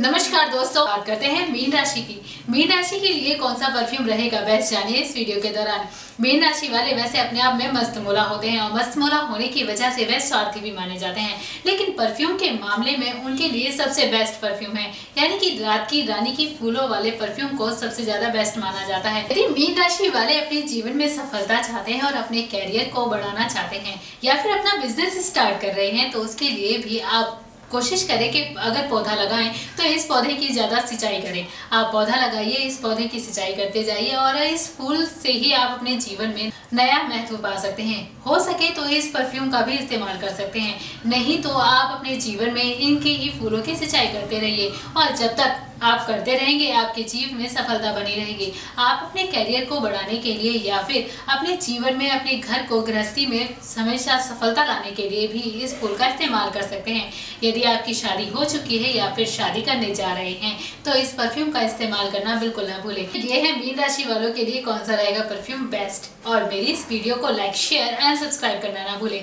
नमस्कार दोस्तों, बात करते हैं मीन राशि की। मीन राशि के लिए कौन सा परफ्यूम रहेगा बेस्ट जानिए इस वीडियो के दौरान। मीन राशि वाले वैसे अपने आप में मस्त मोला होते हैं और मस्त मोला होने की वजह से वे स्वार्थी भी माने जाते हैं। लेकिन परफ्यूम के मामले में उनके लिए सबसे बेस्ट परफ्यूम है। यानी कि रात की रानी की फूलों वाले परफ्यूम को सबसे ज़्यादा बेस्ट माना जाता है। यदि मीन राशि वाले अपने जीवन में सफलता चाहते हैं और अपने कैरियर को बढ़ाना चाहते हैं या फिर अपना बिज़नेस स्टार्ट कर रहे हैं तो उसके लिए भी आप कोशिश करें कि अगर पौधा लगाएँ तो इस पौधे की ज़्यादा सिंचाई करें। आप पौधा लगाइए, इस पौधे की सिंचाई करते जाइए और इस फूल से ही आप अपने जीवन में नया महत्व पा सकते हैं। हो सके तो इस परफ्यूम का भी इस्तेमाल कर सकते हैं। नहीं तो आप अपने जीवन में इनके ही फूलों की सिंचाई करते रहिए और जब तक आप करते रहेंगे, आपके जीवन में सफलता बनी रहेगी। आप अपने करियर को बढ़ाने के लिए या फिर अपने जीवन में, अपने घर को गृहस्थी में हमेशा सफलता लाने के लिए भी इस फूल का इस्तेमाल कर सकते हैं। यदि आपकी शादी हो चुकी है या फिर शादी करने जा रहे हैं तो इस परफ्यूम का इस्तेमाल करना बिल्कुल ना भूलें। ये है मीन राशि वालों के लिए कौन सा रहेगा परफ्यूम बेस्ट और मेरी इस वीडियो को लाइक शेयर एंड सब्सक्राइब करना ना भूलें।